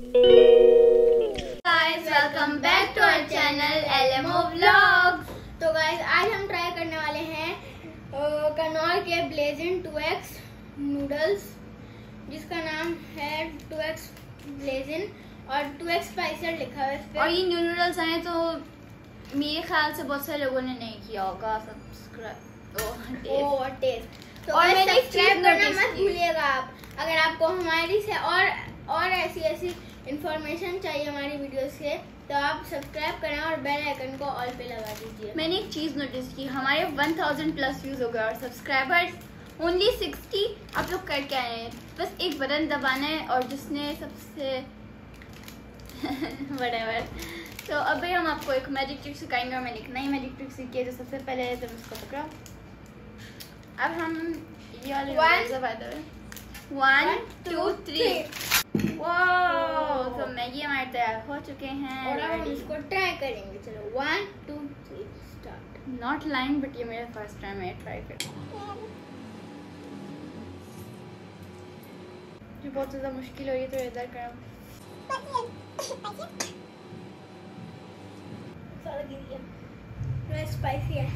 guys welcome back to our channel LMO vlogs तो guys आज हम ट्राई करने वाले हैं कनौर के ब्लेजन 2x नूडल्स जिसका नाम है 2x ब्लेजन और 2x स्पाइसर लिखा है और ये न्यू नूडल्स आए तो मेरे ख्याल से बहुत सारे लोगों ने नहीं किया होगा सब्सक्राइब ओ टेस्ट तो और सब्सक्राइब करना मत। भूलिएगा आप। अगर आपको हमारी से और और ऐसी ऐसी इंफॉर्मेशन चाहिए हमारी वीडियो के तो आप सब्सक्राइब करें और बेल आइकन को ऑल पे लगा दीजिए। मैंने एक चीज़ नोटिस की हमारे 1000 प्लस व्यूज़ हो गए और सब्सक्राइबर्स ओनली 60 आप लोग करके आए हैं? बस एक बटन दबाना है और जिसने सबसे whatever तो अभी हम आपको एक मैजिक ट्रिक सिखाएँगे और मैंने एक नई मैजिक ट्रिक सीखी है जो सबसे पहले है तुम इसको पकड़ो। अब हम ये वाले वन टू थ्री तैयार हो चुके हैं और अब हम इसको ट्राई करेंगे। चलो one two three start not line but ये मेरा फ़र्स्ट टाइम है ट्राई कर। ये बहुत ज़्यादा मुश्किल हो रही है तो इधर करो। स्पाइसी है।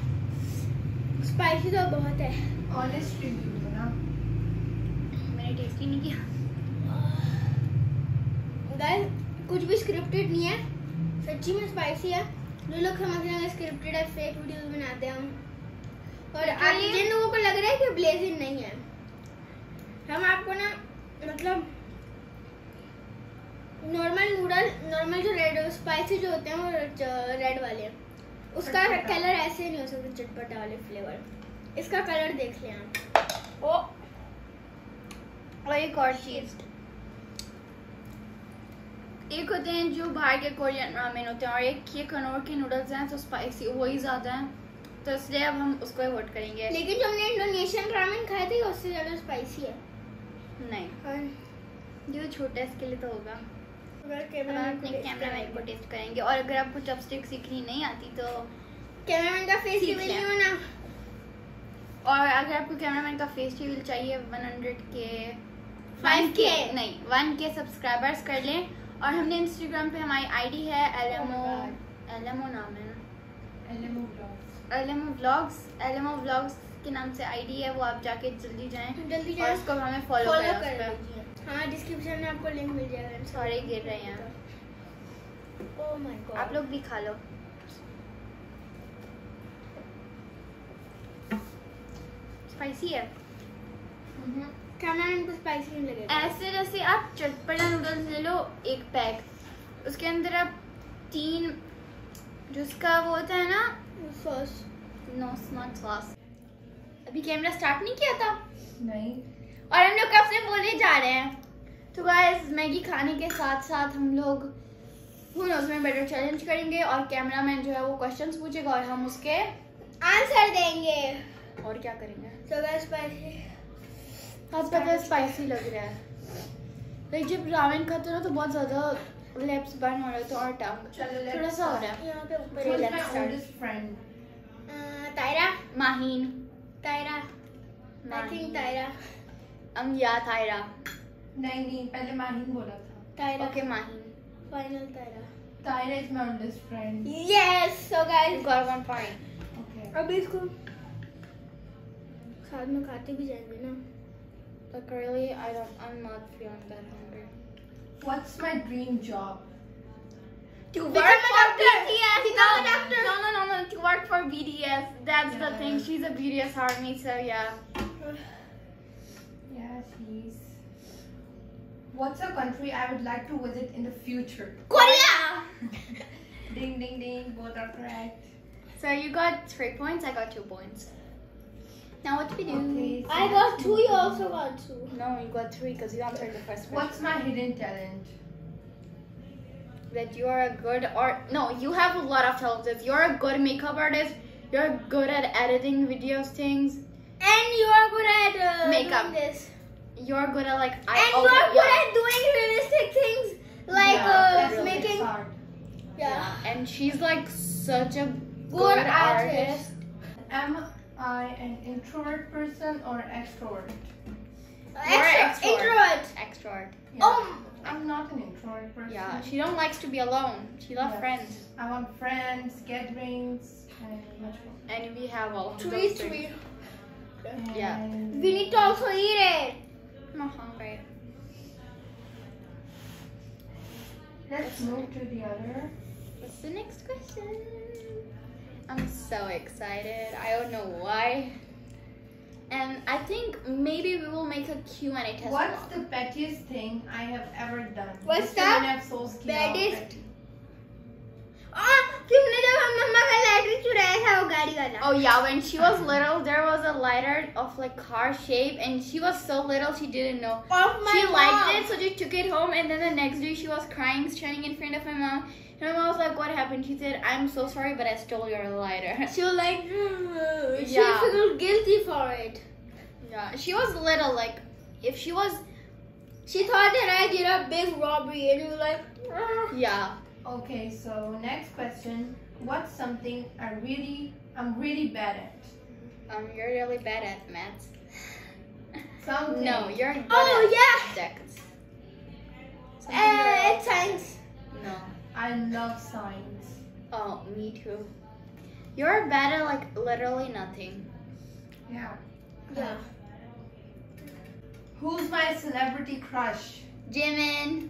स्पाइसी तो बहुत है। ऑनेस्ट रिव्यू ना। मैंने टेस्ट ही नहीं किया। गाइस कुछ भी स्क्रिप्टेड नहीं है। सच्ची में स्पाइसी है। जो लोग समझ रहे हैं स्क्रिप्टेड है फेक वीडियोस बनाते हैं हम। और आप Literally- जिन लोगों को लग रहा है कि ब्लेजिंग नहीं है। हम आपको ना मतलब नॉर्मल नूडल नॉर्मल जो रेड स्पाइसी जो होते हैं वो रेड वाले। हैं उसका कलर ऐसे नहीं हो सकता चटपटा वाले फ्लेवर इसका कलर देख लें आप। ओ और एक और चीज़। एक होते हैं जो बाहर के कोरियन रामेन होते हैं और एक ये कनौर के नूडल्स हैं तो स्पाइसी वही ज़्यादा है। तो इसलिए अब हम उसको अवॉइड करेंगे। लेकिन जो हमने इंडोनेशियन रामेन खाए थे उससे ज़्यादा स्पाइसी है। नहीं। ये तो छोटा इसके लिए तो होगा। कैमरा कैमरा को टेस्ट करेंगे। और अगर आपको चॉपस्टिक सीखनी नहीं आती तो कैमरामैन का फेस रिवील। नहीं होना। और अगर आपको कैमरामैन का फेस रिवील चाहिए 100 के 5K नहीं 1 के सब्सक्राइबर्स कर लें। और हमने इंस्टाग्राम पे हमारी आईडी है एलएमओ Oh एलएमओ नाम है ना? LMO blogs LMO vlogs LMO vlogs के नाम से आईडी है वो आप जाके जल्दी जाएँ जल्दी और उसको हमें फॉलो करें लीजिए। हाँ डिस्क्रिप्शन में आपको लिंक मिल जाएगा। सॉरी गिर रहे हैं। ओह माय गॉड आप लोग भी खा लो। स्पाइसी है? कैमरामैन को स्पाइसी नहीं लगेगा। ऐसे जैसे आप चटपटा नूडल्स ले लो एक पैक उसके अंदर आप तीन जिसका वो होता है ना सॉस नो नॉट सॉस अभी कैमरा स्टार्ट नहीं किया था? नहीं। और हम लोग कब से बोले जा रहे हैं। तो गाइस मैगी खाने के साथ साथ हम लोग हूँ उसमें बेटर चैलेंज करेंगे और कैमरा मैन जो है वो क्वेश्चन पूछेगा और हम उसके आंसर देंगे। और क्या करेंगे? सो गाइस हाथ पता स्पाइसी लग रहा है। लाइक जब रामेन खाते हो ना तो बहुत ज़्यादा लिप्स बर्न हो रहे थे और टंग। चलो थोड़ा सा हो रहा है। यहाँ पे ऊपर ही friend? Uh, तायरा। Maheen. तायरा। I think तायरा। अमिया थायरा नहीं नहीं पहले माहिन बोला था। Tayra. Okay Maheen. Final Tayra. Tayra is my oldest friend yes so guys got one point. Okay अभी इसको साथ में खाते भी जाएँगे ना। Like really, I don't. I'm not feeling that hungry. What's my dream job? To work for BTS. No, no, no, no, no. To work for BTS. That's yeah. the thing. She's a BTS army, so yeah. Yeah, she's. What's a country I would like to visit in the future? Korea! ding, ding, ding. Both are correct. So you got three points, I got two points. Now what do we do? Okay, so I got two, you also got two. No, you got three because you answered the first one. What's my hidden talent? That you are a good art. no, you have a lot of talents. You're a good makeup artist. You're good at editing videos, things. And you are good at uh, Makeup. doing this. You're good at like I. and you okay, are good yeah. at doing realistic things like Yeah, uh, that's really making. hard. Yeah. And she's like such a Good, good, artist. artist. Am I an introvert person or extrovert? Extro- extrovert. introvert. Extrovert. Yeah. Oh, I'm not an introvert person. Yeah, she don't likes to be alone. She loves Yes. friends. I want friends, gatherings, and much more. And we have all of Three, those things. three. Yeah. And We need to also eat it. I'm not hungry. Let's move to the other. What's the next question? I'm so excited. I don't know why. And I think maybe we will make a Q&A test. What's the pettiest thing I have ever done? What's the that? Pettiest? Ah, Oh yeah, when she was little, there was a lighter of like car shape, and she was so little she didn't know. Of my She mom. liked it, so she took it home, and then the next day she was crying, standing in front of my mom. And my mom was like, "What happened?" She said, "I'm so sorry, but I stole your lighter." She was like, "Mm." she Yeah. felt guilty for it. yeah, she was little. Like, if she was, She thought that I did a big robbery, and you were like, "Ah." yeah, Okay, so next question. What's something I really, I'm really bad at? um, you're really bad at math. Something. No, you're good Oh, at yeah. subjects. Something Uh, you're- science. no. I love science. Oh, me too. You're bad at like literally nothing. Yeah. Yeah. Who's my celebrity crush? Jimin.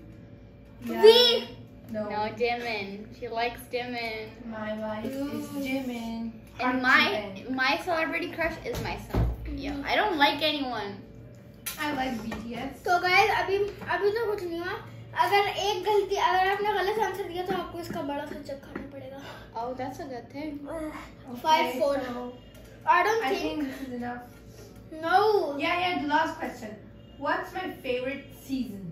Yeah. We. No. No, Jimin. She likes Jimin. My wife is Ooh. Jimin. And Park my Ji-min. my celebrity crush is myself. Yeah, I don't like anyone. I like BTS. तो guys अभी अभी तो कुछ नहीं हुआ अगर एक गलती अगर आपने गलत आंसर दिया तो आपको इसका बड़ा खर्चा खाना पड़ेगा Oh, that's a good thing. Five, Okay, four. so I don't I think, think this is enough. no Yeah, yeah. The last question. What's my favorite season?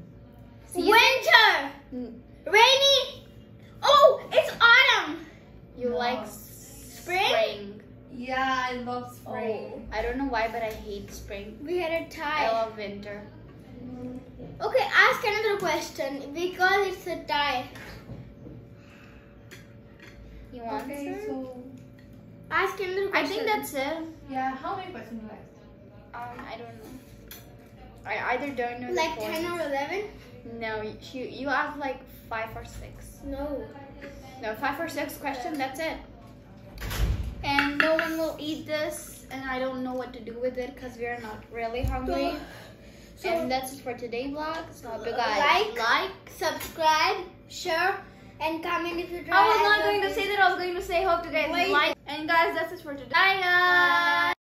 winter Mm, rainy oh it's autumn You No. like Spring? Yeah, I love spring. Oh, I don't know why, but I hate spring. we had a tie I love winter. okay ask another question because it's a tie You want Okay, some? so ask another question. I think that's it. yeah, how many questions left? Um, I don't know. I either don't know. like points. 10 or 11 No, you you have like five or six. no No, five or six questions. That's it. And no one will eat this, and I don't know what to do with it because we are not really hungry. so and that's it for today vlog. So hope you guys Like. like. subscribe share and comment if you try I was not going to say that. I was going to say hope you guys Wait. like. And guys, that's it for today. Bye guys.